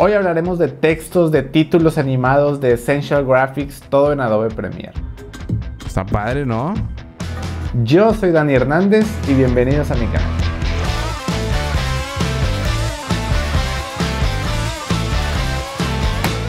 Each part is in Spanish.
Hoy hablaremos de textos, de títulos animados, de Essential Graphics, todo en Adobe Premiere. Está padre, ¿no? Yo soy Dani Hernández y bienvenidos a mi canal.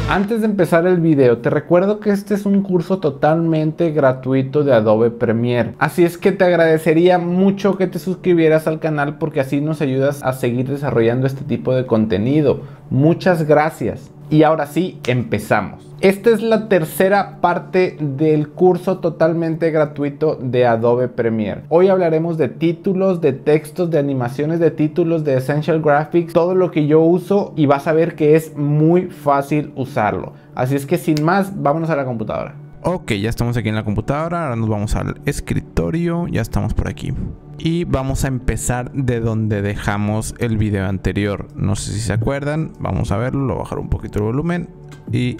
Antes de empezar el video, te recuerdo que este es un curso totalmente gratuito de Adobe Premiere. Así es que te agradecería mucho que te suscribieras al canal porque así nos ayudas a seguir desarrollando este tipo de contenido. Muchas gracias. Y ahora sí, empezamos. Esta es la tercera parte del curso totalmente gratuito de Adobe Premiere. Hoy hablaremos de títulos, de textos, de animaciones de títulos, de Essential Graphics, todo lo que yo uso y vas a ver que es muy fácil usarlo. Así es que sin más, vámonos a la computadora. Ok, ya estamos aquí en la computadora, ahora nos vamos al escritorio, ya estamos por aquí. Y vamos a empezar de donde dejamos el video anterior. No sé si se acuerdan, vamos a verlo, lo bajar un poquito el volumen. Y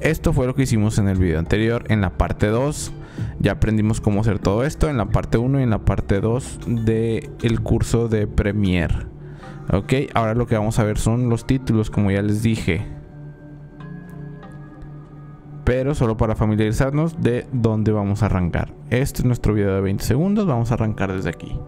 esto fue lo que hicimos en el video anterior, en la parte 2. Ya aprendimos cómo hacer todo esto en la parte 1 y en la parte 2 del el curso de Premiere. Ok, ahora lo que vamos a ver son los títulos, como ya les dije pero solo para familiarizarnos de dónde vamos a arrancar. Este es nuestro video de 20 segundos, vamos a arrancar desde aquí.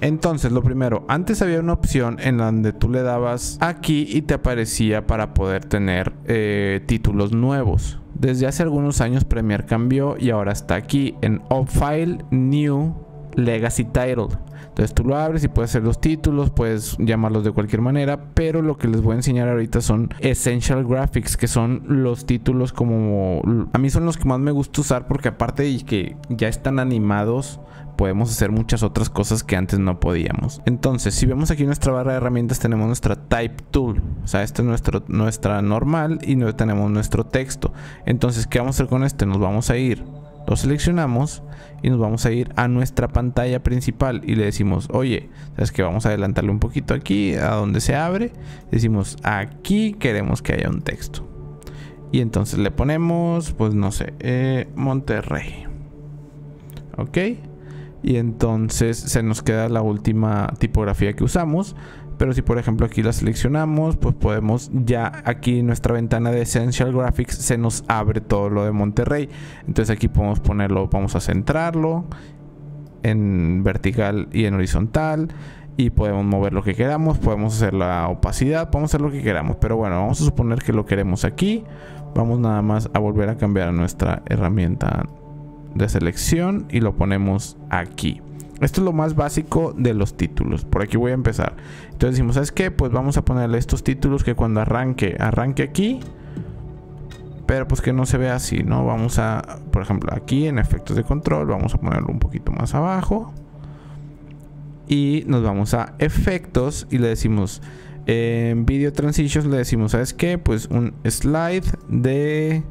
Entonces, lo primero, antes había una opción en donde tú le dabas aquí y te aparecía para poder tener eh, títulos nuevos. Desde hace algunos años Premiere cambió y ahora está aquí en File New Legacy Title. Entonces tú lo abres y puedes hacer los títulos, puedes llamarlos de cualquier manera, pero lo que les voy a enseñar ahorita son Essential Graphics, que son los títulos como... A mí son los que más me gusta usar porque aparte de que ya están animados, podemos hacer muchas otras cosas que antes no podíamos. Entonces, si vemos aquí nuestra barra de herramientas, tenemos nuestra Type Tool. O sea, esta es nuestro, nuestra normal y no tenemos nuestro texto. Entonces, ¿qué vamos a hacer con este? Nos vamos a ir lo seleccionamos y nos vamos a ir a nuestra pantalla principal y le decimos, oye, sabes que vamos a adelantarle un poquito aquí a donde se abre. Decimos, aquí queremos que haya un texto. Y entonces le ponemos, pues no sé, eh, Monterrey. Ok. Y entonces se nos queda la última tipografía que usamos. Pero si por ejemplo aquí la seleccionamos, pues podemos ya aquí nuestra ventana de Essential Graphics se nos abre todo lo de Monterrey. Entonces aquí podemos ponerlo, vamos a centrarlo en vertical y en horizontal y podemos mover lo que queramos, podemos hacer la opacidad, podemos hacer lo que queramos, pero bueno, vamos a suponer que lo queremos aquí. Vamos nada más a volver a cambiar nuestra herramienta de selección y lo ponemos aquí. Esto es lo más básico de los títulos. Por aquí voy a empezar. Entonces decimos, ¿sabes qué? Pues vamos a ponerle estos títulos que cuando arranque, arranque aquí. Pero pues que no se vea así, ¿no? Vamos a, por ejemplo, aquí en efectos de control, vamos a ponerlo un poquito más abajo. Y nos vamos a efectos y le decimos, en video transitions le decimos, ¿sabes qué? Pues un slide de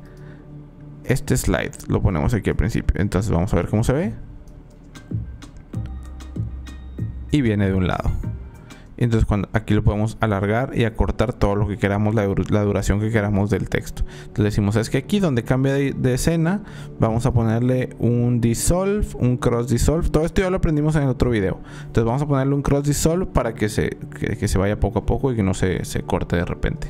este slide. Lo ponemos aquí al principio. Entonces vamos a ver cómo se ve y viene de un lado. Entonces cuando aquí lo podemos alargar y acortar todo lo que queramos, la, duración que queramos del texto. Entonces decimos, es que aquí donde cambia de, escena, vamos a ponerle un dissolve, un cross dissolve. Todo esto ya lo aprendimos en el otro video. Entonces vamos a ponerle un cross dissolve para que se, que, se vaya poco a poco y que no se, se corte de repente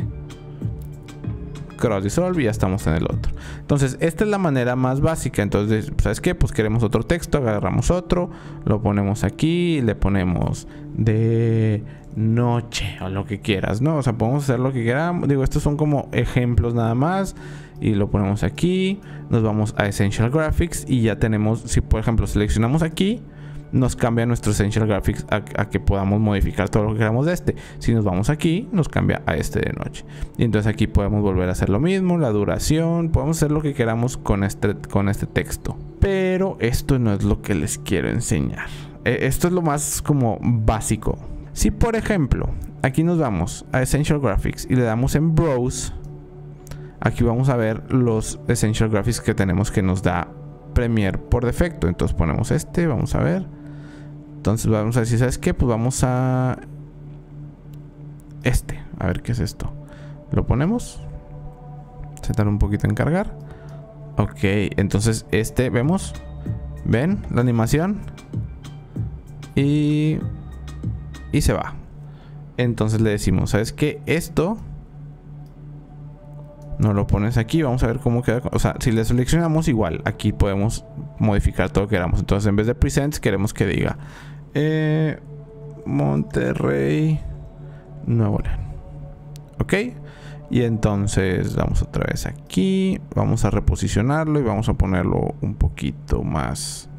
cross dissolve y ya estamos en el otro. Entonces, esta es la manera más básica. Entonces, ¿sabes qué? Pues queremos otro texto, agarramos otro, lo ponemos aquí, le ponemos de noche o lo que quieras, ¿no? O sea, podemos hacer lo que queramos. Digo, estos son como ejemplos nada más. Y lo ponemos aquí, nos vamos a Essential Graphics y ya tenemos, si por ejemplo seleccionamos aquí, nos cambia nuestro Essential Graphics a, que podamos modificar todo lo que queramos de este. Si nos vamos aquí, nos cambia a este de noche. Y entonces aquí podemos volver a hacer lo mismo, la duración, podemos hacer lo que queramos con este, con este texto. Pero esto no es lo que les quiero enseñar. E, esto es lo más como básico. Si por ejemplo, aquí nos vamos a Essential Graphics y le damos en Browse, aquí vamos a ver los Essential Graphics que tenemos que nos da Premiere por defecto. Entonces ponemos este, vamos a ver. Entonces vamos a decir, ¿sabes qué? Pues vamos a... Este. A ver qué es esto. Lo ponemos. Se tarda un poquito en cargar. Ok, entonces este, ¿vemos? ¿Ven la animación? Y... Y se va. Entonces le decimos, ¿sabes qué? Esto No lo pones aquí, vamos a ver cómo queda. O sea, si le seleccionamos igual, aquí podemos modificar todo lo que queramos. Entonces, en vez de presents, queremos que diga eh, Monterrey, Nuevo León. ¿Ok? Y entonces vamos otra vez aquí, vamos a reposicionarlo y vamos a ponerlo un poquito más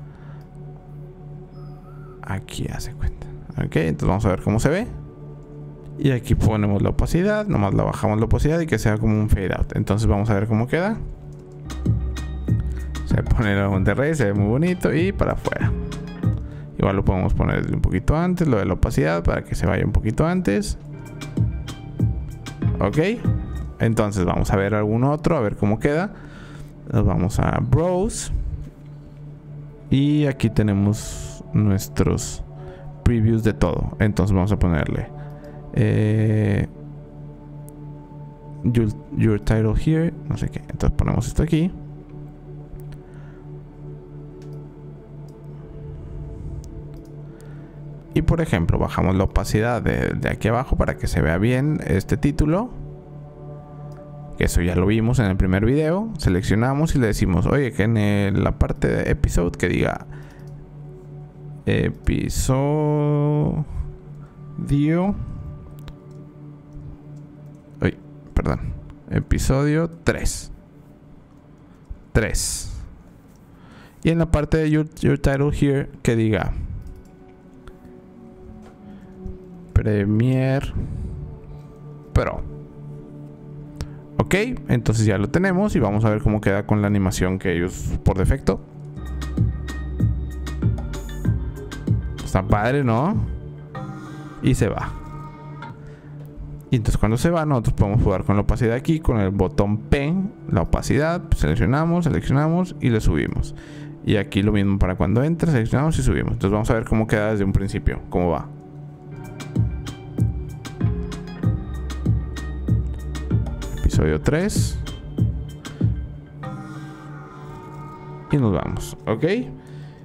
aquí, hace cuenta. Ok, entonces vamos a ver cómo se ve. Y aquí ponemos la opacidad, nomás la bajamos la opacidad y que sea como un fade out. Entonces vamos a ver cómo queda. Se pone el Monterrey, se ve muy bonito y para afuera. Igual lo podemos poner un poquito antes, lo de la opacidad para que se vaya un poquito antes. Ok. Entonces vamos a ver algún otro, a ver cómo queda. Nos vamos a Browse. Y aquí tenemos nuestros previews de todo. Entonces vamos a ponerle eh, your, title here, no sé qué. Entonces ponemos esto aquí. Por ejemplo, bajamos la opacidad de, aquí abajo para que se vea bien este título. Eso ya lo vimos en el primer video. Seleccionamos y le decimos, oye, que en la parte de episode que diga episodio perdón. Episodio 3. 3. Y en la parte de your, title here que diga Premiere Pro. Ok, entonces ya lo tenemos y vamos a ver cómo queda con la animación que ellos por defecto. Está padre, ¿no? Y se va. Y entonces cuando se va, nosotros podemos jugar con la opacidad aquí, con el botón P, la opacidad, seleccionamos, seleccionamos y le subimos. Y aquí lo mismo para cuando entra, seleccionamos y subimos. Entonces vamos a ver cómo queda desde un principio, cómo va. Episodio 3. Y nos vamos, ¿ok?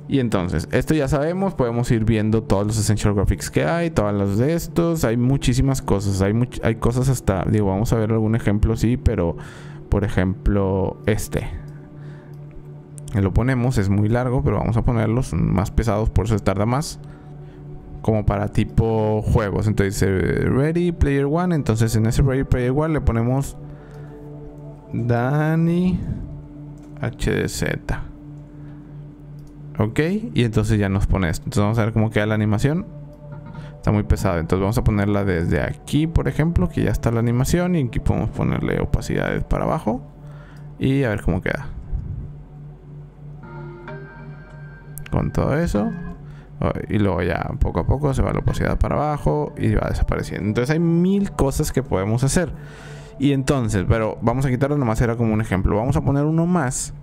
Y entonces, esto ya sabemos, podemos ir viendo todos los Essential Graphics que hay, todos los de estos, hay muchísimas cosas, hay, hay cosas hasta, digo, vamos a ver algún ejemplo, sí, pero por ejemplo, este. Lo ponemos, es muy largo, pero vamos a ponerlos más pesados, por eso tarda más. Como para tipo juegos. Entonces Ready Player One. Entonces en ese Ready Player One le ponemos Dani HDZ. Ok, y entonces ya nos pone esto. Entonces vamos a ver cómo queda la animación. Está muy pesado. Entonces vamos a ponerla desde aquí, por ejemplo, que ya está la animación. Y aquí podemos ponerle opacidades para abajo. Y a ver cómo queda. Con todo eso. Y luego ya poco a poco se va la opacidad para abajo y va desapareciendo. Entonces hay mil cosas que podemos hacer. Y entonces, pero vamos a quitarlo nomás era como un ejemplo. Vamos a poner uno más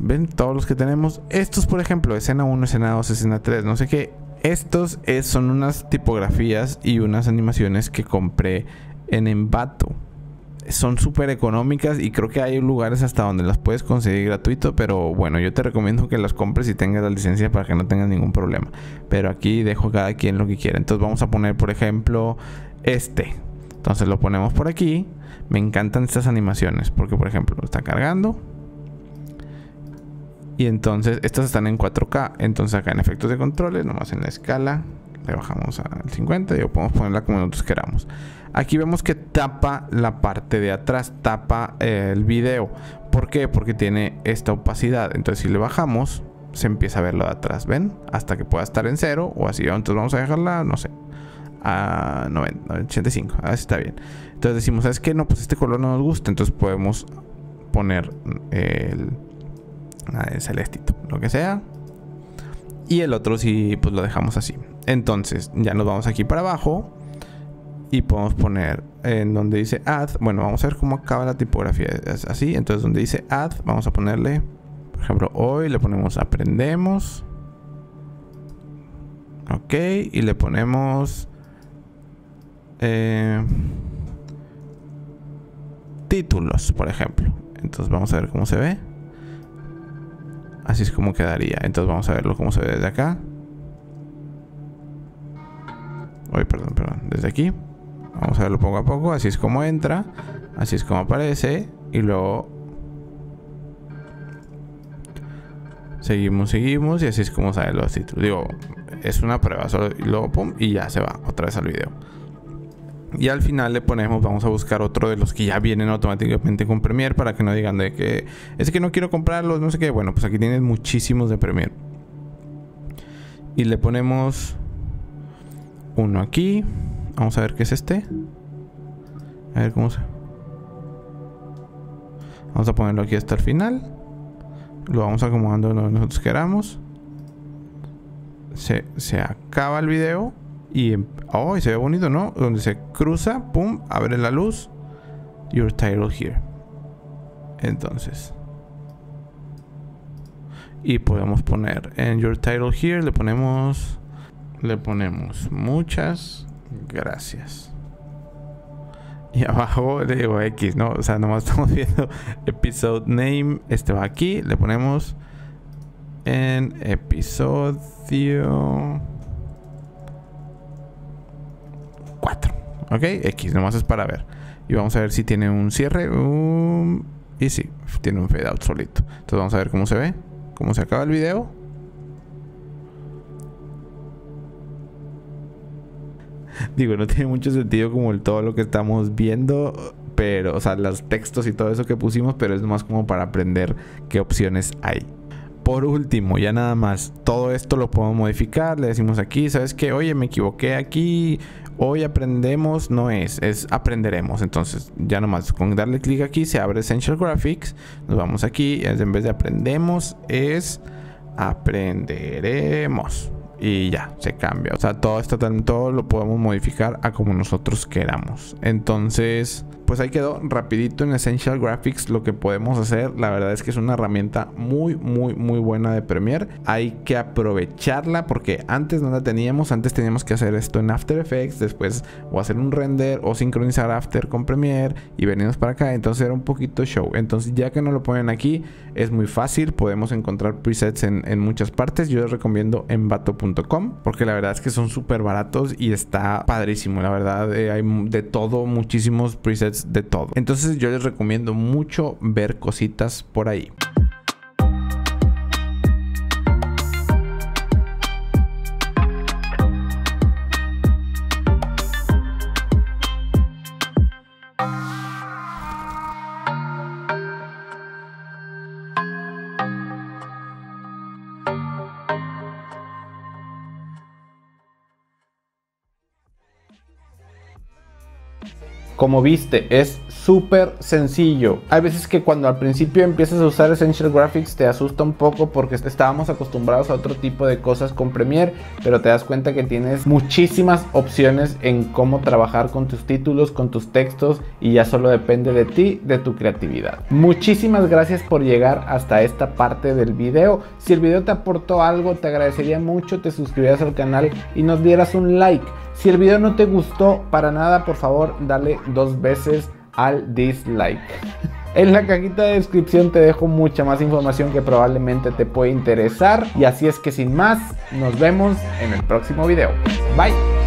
Ven todos los que tenemos. Estos, por ejemplo, escena 1, escena 2, escena 3, no sé qué. Estos son unas tipografías y unas animaciones que compré en Envato. Son súper económicas y creo que hay lugares hasta donde las puedes conseguir gratuito, pero bueno, yo te recomiendo que las compres y tengas la licencia para que no tengas ningún problema. Pero aquí dejo cada quien lo que quiera. Entonces vamos a poner, por ejemplo, este. Entonces lo ponemos por aquí. Me encantan estas animaciones porque, por ejemplo, está cargando y entonces, estas están en 4K. Entonces acá en efectos de controles, nomás en la escala, le bajamos al 50 y podemos ponerla como nosotros queramos. Aquí vemos que tapa la parte de atrás, tapa eh, el video. ¿Por qué? Porque tiene esta opacidad. Entonces si le bajamos, se empieza a ver lo de atrás, ¿ven? Hasta que pueda estar en cero o así. Entonces vamos a dejarla, no sé, a 90, 85. Así está bien. Entonces decimos, ¿sabes qué? No, pues este color no nos gusta. Entonces podemos poner el el celestito, lo que sea. Y el otro sí, pues lo dejamos así. Entonces, ya nos vamos aquí para abajo. Y podemos poner en donde dice add. Bueno, vamos a ver cómo acaba la tipografía. Es así. Entonces, donde dice add, vamos a ponerle, por ejemplo, hoy le ponemos aprendemos. Ok. Y le ponemos eh, títulos, por ejemplo. Entonces, vamos a ver cómo se ve. Así es como quedaría. Entonces vamos a verlo cómo se ve desde acá. Uy, perdón, perdón. Desde aquí. Vamos a verlo poco a poco. Así es como entra. Así es como aparece. y luego seguimos, seguimos y así es como salen los títulos. Digo, es una prueba solo y luego pum y ya se va otra vez al video. Y al final le ponemos, vamos a buscar otro de los que ya vienen automáticamente con Premiere para que no digan de que es que no quiero comprarlos, no sé qué. Bueno, pues aquí tienes muchísimos de Premiere. Y le ponemos uno aquí. Vamos a ver qué es este. A ver cómo se. Vamos a ponerlo aquí hasta el final. Lo vamos acomodando donde nosotros queramos. Se, se acaba el video. Y. Oh, se ve bonito, ¿no? Donde se cruza, pum, abre la luz. Your title here. Entonces. Y podemos poner en Your title here. Le ponemos. Le ponemos muchas gracias. Y abajo le digo X, ¿no? O sea, nomás estamos viendo episode name. Este va aquí. Le ponemos en episodio 4. ¿Ok? X, nomás es para ver. Y vamos a ver si tiene un cierre. y sí, tiene un fade out solito. Entonces vamos a ver cómo se ve. Cómo se acaba el video. Digo, no tiene mucho sentido como el, todo lo que estamos viendo, pero, o sea, los textos y todo eso que pusimos, pero es más como para aprender qué opciones hay. Por último, ya nada más, todo esto lo podemos modificar, le decimos aquí, ¿sabes qué? Oye, me equivoqué aquí, hoy aprendemos, no es, es aprenderemos. Entonces, ya nomás con darle clic aquí se abre Essential Graphics, nos vamos aquí, en vez de aprendemos es aprenderemos y ya, se cambia. O sea, todo esto, todo lo podemos modificar a como nosotros queramos. Entonces, pues ahí quedó rapidito en Essential Graphics lo que podemos hacer. La verdad es que es una herramienta muy, muy, muy buena de Premiere. Hay que aprovecharla porque antes no la teníamos. Antes teníamos que hacer esto en After Effects, después o hacer un render o sincronizar After con Premiere y venirnos para acá. Entonces era un poquito show. Entonces ya que no lo ponen aquí, es muy fácil. Podemos encontrar presets en, muchas partes. Yo les recomiendo envato.com porque la verdad es que son súper baratos y está padrísimo. La verdad, eh, hay de todo, muchísimos presets de todo. Entonces yo les recomiendo mucho ver cositas por ahí. Como viste, es súper sencillo. Hay veces que cuando al principio empiezas a usar Essential Graphics te asusta un poco porque estábamos acostumbrados a otro tipo de cosas con Premiere, pero te das cuenta que tienes muchísimas opciones en cómo trabajar con tus títulos, con tus textos y ya solo depende de ti, de tu creatividad. Muchísimas gracias por llegar hasta esta parte del video. Si el video te aportó algo, te agradecería mucho te suscribieras al canal y nos dieras un like. Si el video no te gustó para nada, por favor, dale dos veces al dislike. En la cajita de descripción te dejo mucha más información que probablemente te puede interesar. Y así es que sin más, nos vemos en el próximo video. Bye.